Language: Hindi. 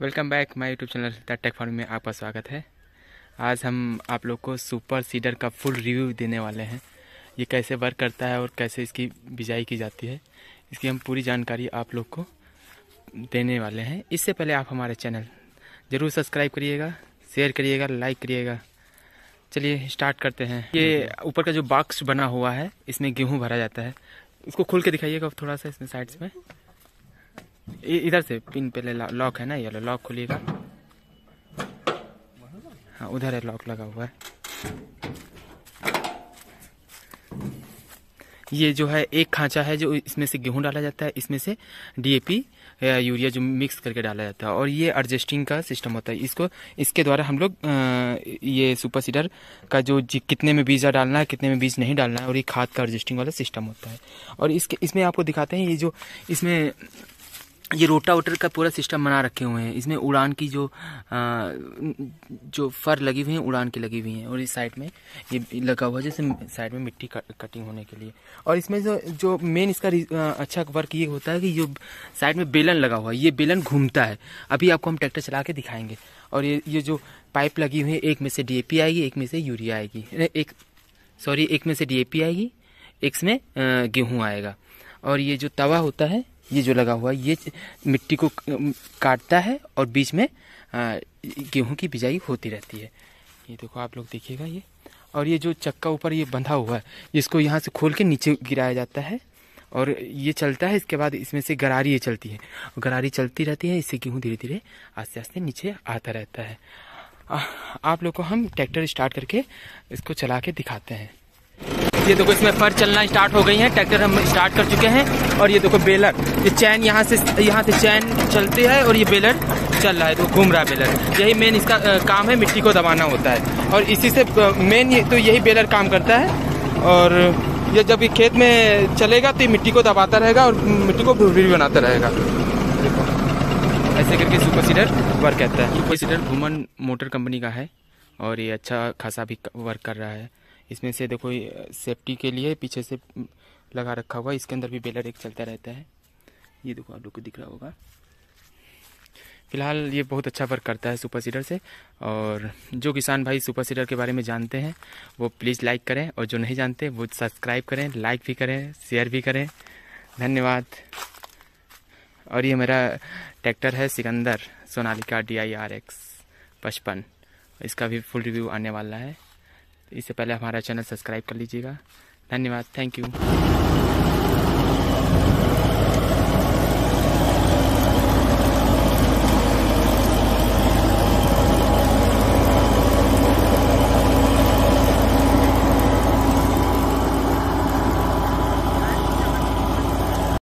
Welcome back my YouTube channel tech farm में आपका स्वागत है। आज हम आप लोग को सुपर सीडर का फुल रिव्यू देने वाले हैं। ये कैसे वर्क करता है और कैसे इसकी बिजाई की जाती है, इसकी हम पूरी जानकारी आप लोग को देने वाले हैं। इससे पहले आप हमारे चैनल ज़रूर सब्सक्राइब करिएगा, शेयर करिएगा, लाइक करिएगा। चलिए स्टार्ट करते हैं। ये ऊपर का जो बॉक्स बना हुआ है, इसमें गेहूँ भरा जाता है। इसको खोल के दिखाइएगा थोड़ा सा इसमें साइड्स में। इधर से पिन पहले लॉक है ना, ये लॉक खोलिएगा। हाँ उधर है लॉक लगा हुआ है। ये जो है, एक खांचा है जो इसमें से गेहूँ डाला जाता है, इसमें से डीएपी या यूरिया जो मिक्स करके डाला जाता है। और ये एडजस्टिंग का सिस्टम होता है। इसको, इसके द्वारा हम लोग ये सुपर सीडर का जो कितने में बीज डालना है, कितने में बीज नहीं डालना है, और ये खाद का एडजस्टिंग वाला सिस्टम होता है। और इसके, इसमें आपको दिखाते हैं, ये जो, इसमें ये रोटा वोटर का पूरा सिस्टम बना रखे हुए हैं। इसमें उड़ान की जो आ, जो फर लगी हुई है उड़ान की लगी हुई है। और इस साइड में ये लगा हुआ है जैसे साइड में मिट्टी कटिंग होने के लिए। और इसमें जो जो मेन इसका अच्छा वर्क ये होता है कि जो साइड में बेलन लगा हुआ है। ये बेलन घूमता है। अभी आपको हम ट्रैक्टर चला के दिखाएँगे। और ये ये जो पाइप लगी हुई है एक में से डीएपी आएगी एक में से यूरिया आएगी। एक सॉरी एक में से डीएपी आएगी एक में गेहूँ आएगा। और ये जो तवा होता है ये जो लगा हुआ है, ये मिट्टी को काटता है और बीच में गेहूँ की बिजाई होती रहती है। ये देखो, आप लोग देखिएगा ये। और ये जो चक्का ऊपर ये बंधा हुआ है, इसको यहाँ से खोल के नीचे गिराया जाता है। और ये चलता है, इसके बाद इसमें से गरारी ये चलती है। गरारी चलती रहती है, इससे गेहूँ धीरे धीरे आस्ते आस्ते नीचे आता रहता है। आप लोग को हम ट्रैक्टर स्टार्ट करके इसको चला के दिखाते हैं। ये देखो इसमें फर चलना स्टार्ट हो गई है, ट्रैक्टर हम स्टार्ट कर चुके हैं और ये देखो बेलर, ये चैन यहाँ से यहाँ से चैन चलती है और ये बेलर चल रहा है तो घूम रहा बेलर। यही मेन इसका काम है मिट्टी को दबाना होता है। और इसी से मेन तो यही बेलर काम करता है। और ये जब ये खेत में चलेगा तो ये मिट्टी को दबाता रहेगा और मिट्टी को भूरी बनाता रहेगा। ऐसे करके सुपर सीडर वर्क करता है। Super seeder Ghuman motor company का है और ये अच्छा खासा भी वर्क कर रहा है। इसमें से देखो सेफ्टी के लिए पीछे से लगा रखा हुआ इसके अंदर भी बेलर एक चलता रहता है। ये देखो, आप लोग को दिख रहा होगा। फ़िलहाल ये बहुत अच्छा वर्क करता है सुपर सीडर से। और जो किसान भाई सुपर सीडर के बारे में जानते हैं, वो प्लीज़ लाइक करें। और जो नहीं जानते, वो सब्सक्राइब करें लाइक भी करें शेयर भी करें। धन्यवाद। और ये मेरा ट्रैक्टर है Sikandar, Sonalika D I R X पचपन। इसका भी फुल रिव्यू आने वाला है। इससे पहले हमारा चैनल सब्सक्राइब कर लीजिएगा। धन्यवाद। Thank you.